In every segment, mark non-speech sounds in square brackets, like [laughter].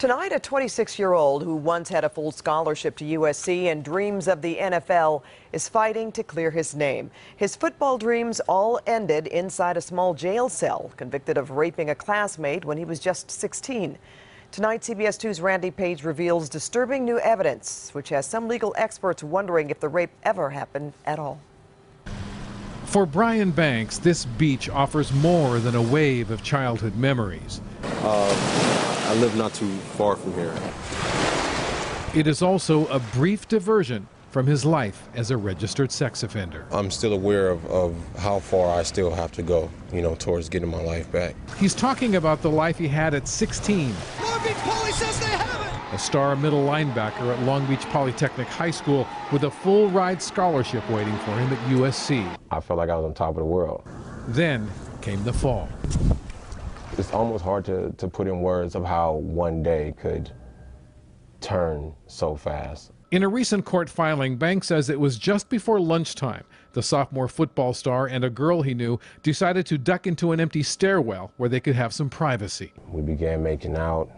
Tonight, a 26 year old who once had a full scholarship to USC and dreams of the NFL is fighting to clear his name. His football dreams all ended inside a small jail cell, convicted of raping a classmate when he was just 16. Tonight, CBS 2's Randy Paige reveals disturbing new evidence, which has some legal experts wondering if the rape ever happened at all. For Brian Banks, this beach offers more than a wave of childhood memories. Uh, I live not too far from here. It is also a brief diversion from his life as a registered sex offender. I'm still aware of, of how far I still have to go, you know, towards getting my life back. He's talking about the life he had at 16. Long Beach Poly says they have it! A star middle linebacker at Long Beach Polytechnic High School with a full ride scholarship waiting for him at USC. I felt like I was on top of the world. Then came the fall it's almost hard to, to put in words of how one day could turn so fast. In a recent court filing, Banks says it was just before lunchtime. The sophomore football star and a girl he knew decided to duck into an empty stairwell where they could have some privacy. We began making out.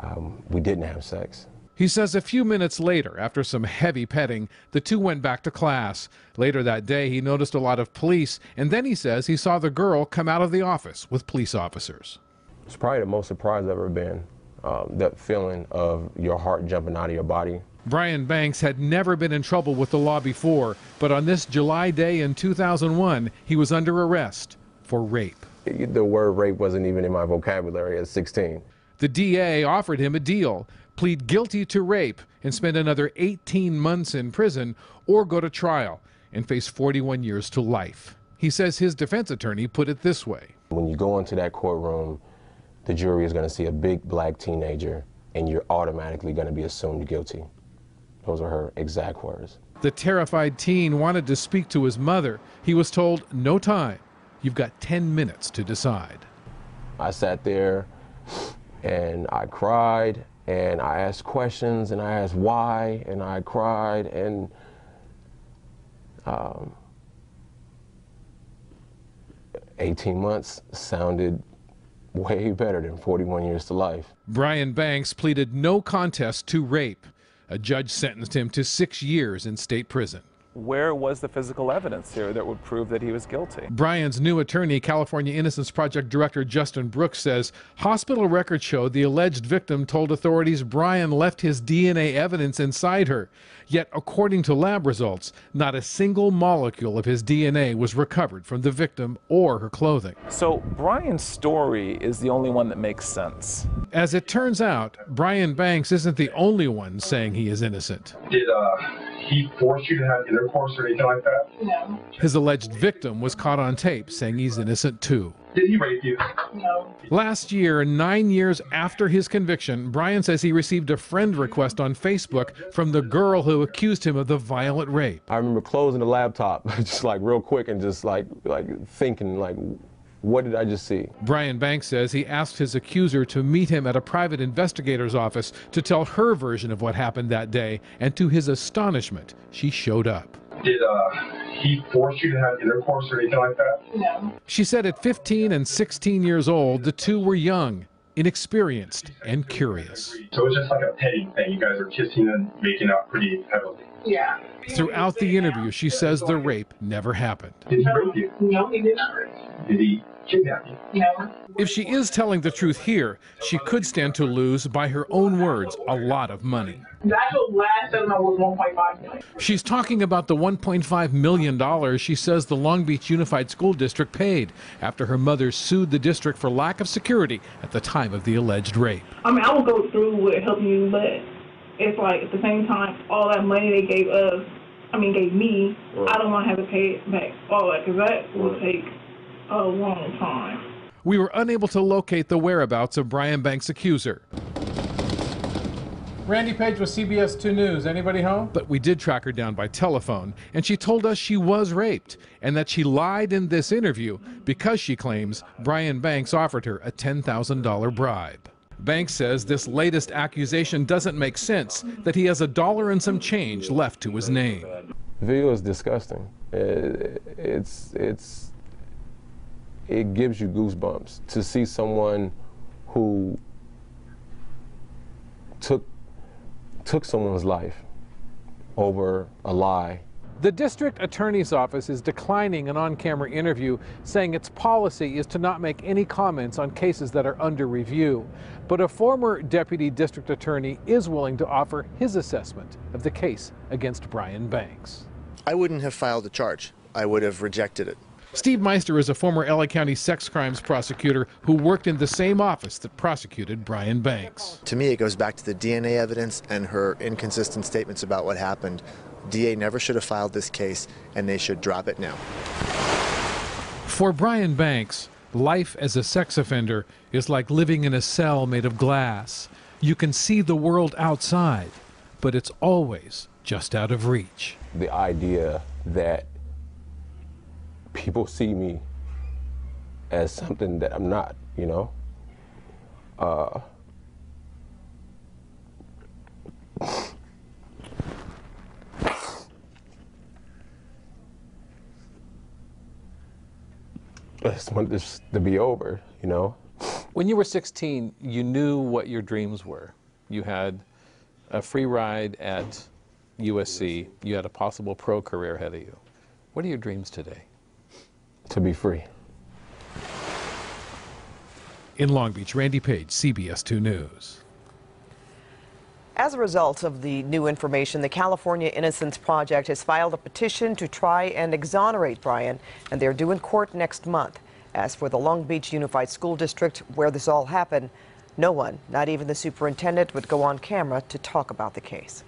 Um, we didn't have sex. He says a few minutes later, after some heavy petting, the two went back to class. Later that day, he noticed a lot of police, and then he says he saw the girl come out of the office with police officers. It's probably the most surprised I've ever been. Um, that feeling of your heart jumping out of your body. Brian Banks had never been in trouble with the law before, but on this July day in 2001, he was under arrest for rape. The word rape wasn't even in my vocabulary at 16. The DA offered him a deal plead guilty to rape and spend another 18 months in prison or go to trial and face 41 years to life. He says his defense attorney put it this way. When you go into that courtroom, the jury is going to see a big black teenager and you're automatically going to be assumed guilty. Those are her exact words. The terrified teen wanted to speak to his mother. He was told, no time. You've got 10 minutes to decide. I sat there and I cried and I asked questions and I asked why and I cried and um, 18 months sounded way better than 41 years to life. Brian Banks pleaded no contest to rape. A judge sentenced him to six years in state prison where was the physical evidence here that would prove that he was guilty? Brian's new attorney, California Innocence Project Director Justin Brooks, says hospital records show the alleged victim told authorities Brian left his DNA evidence inside her. Yet, according to lab results, not a single molecule of his DNA was recovered from the victim or her clothing. So, Brian's story is the only one that makes sense. As it turns out, Brian Banks isn't the only one saying he is innocent. Did uh, he force you to have intercourse or anything like that? No. His alleged victim was caught on tape saying he's innocent too. Did he rape you? No. Last year, nine years after his conviction, Brian says he received a friend request on Facebook from the girl who accused him of the violent rape. I remember closing the laptop [laughs] just like real quick and just like like thinking like what did I just see? Brian Banks says he asked his accuser to meet him at a private investigator's office to tell her version of what happened that day, and to his astonishment, she showed up. Did uh, he force you to have intercourse or anything like that? No. She said at 15 and 16 years old, the two were young, inexperienced, and curious. So it was just like a petty thing. You guys are kissing and making out pretty heavily. Yeah. Throughout the interview, she says the rape never happened. Did he rape you? No, he did not. Did he if she is telling the truth here, she could stand to lose, by her own words, a lot of money. The last settlement was 1.5 million. She's talking about the 1.5 million dollars she says the Long Beach Unified School District paid after her mother sued the district for lack of security at the time of the alleged rape. I mean, I will go through with helping you, but it's like at the same time, all that money they gave us, I mean, gave me, right. I don't want to have to pay it back all that because that will take a long time. We were unable to locate the whereabouts of Brian Banks' accuser. Randy Paige with CBS 2 News. Anybody home? But we did track her down by telephone, and she told us she was raped and that she lied in this interview because she claims Brian Banks offered her a $10,000 bribe. Banks says this latest accusation doesn't make sense, that he has a dollar and some change left to his name. The video is disgusting. It's, it's, it gives you goosebumps to see someone who took took someone's life over a lie The district attorney's office is declining an on camera interview, saying its policy is to not make any comments on cases that are under review. But a former deputy district attorney is willing to offer his assessment of the case against Brian Banks. I wouldn't have filed a charge. I would have rejected it. Steve Meister is a former LA County sex crimes prosecutor who worked in the same office that prosecuted Brian Banks. To me, it goes back to the DNA evidence and her inconsistent statements about what happened. DA never should have filed this case, and they should drop it now. For Brian Banks, life as a sex offender is like living in a cell made of glass. You can see the world outside, but it's always just out of reach. the idea that people see me as something that I'm not, you know. Uh, I just want this to be over, you know. When you were 16, you knew what your dreams were. You had a free ride at USC, you had a possible pro career ahead of you. What are your dreams today? To be free. In Long Beach, Randy Paige, CBS 2 News. As a result of the new information, the California Innocence Project has filed a petition to try and exonerate Brian, and they're due in court next month. As for the Long Beach Unified School District, where this all happened, no one, not even the superintendent, would go on camera to talk about the case.